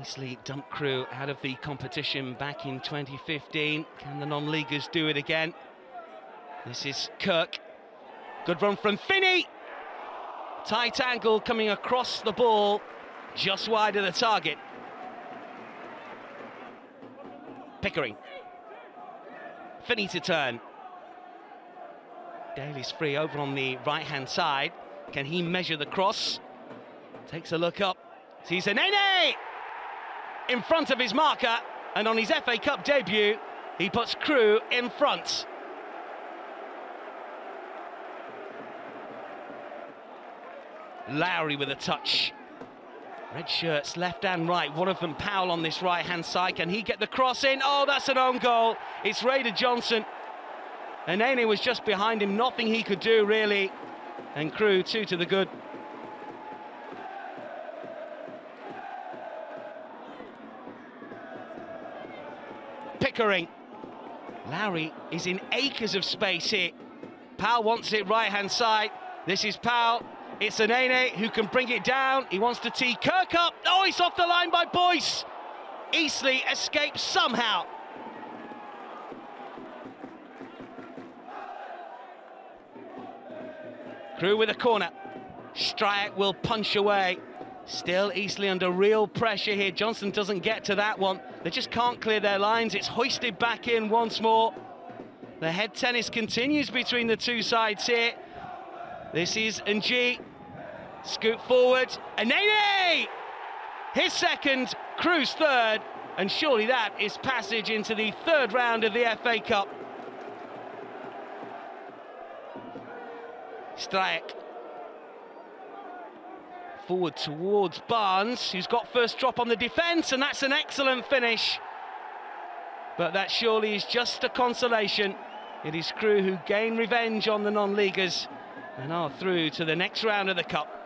Eastleigh dumped Crewe out of the competition back in 2015. Can the non-leaguers do it again? This is Kirk. Good run from Finney. Tight angle coming across the ball, just wide of the target. Pickering. Finney to turn. Daly's free over on the right-hand side. Can he measure the cross? Takes a look up. Sees Anene in front of his marker, and on his FA Cup debut, he puts Crewe in front. Lowery with a touch. Red shirts left and right. One of them Powell on this right hand side. Can he get the cross in? Oh, that's an own goal. It's Raider Johnson. And Anene was just behind him. Nothing he could do really. And Crewe, two to the good. Pickering. Lowery is in acres of space here. Powell wants it right hand side. This is Powell. It's Anene who can bring it down. He wants to tee Kirk up. Oh, he's off the line by Boyce. Eastleigh escapes somehow. Crewe with a corner. Stryjek will punch away. Still Eastleigh under real pressure here. Johnson doesn't get to that one. They just can't clear their lines. It's hoisted back in once more. The head tennis continues between the two sides here. This is Ng. Scoot forward. Anene! His second, Crewe's third. And surely that is passage into the third round of the FA Cup. Stryjek forward towards Barnes, who's got first drop on the defence, and that's an excellent finish. But that surely is just a consolation. It is Crewe who gain revenge on the non-leaguers and are through to the next round of the Cup.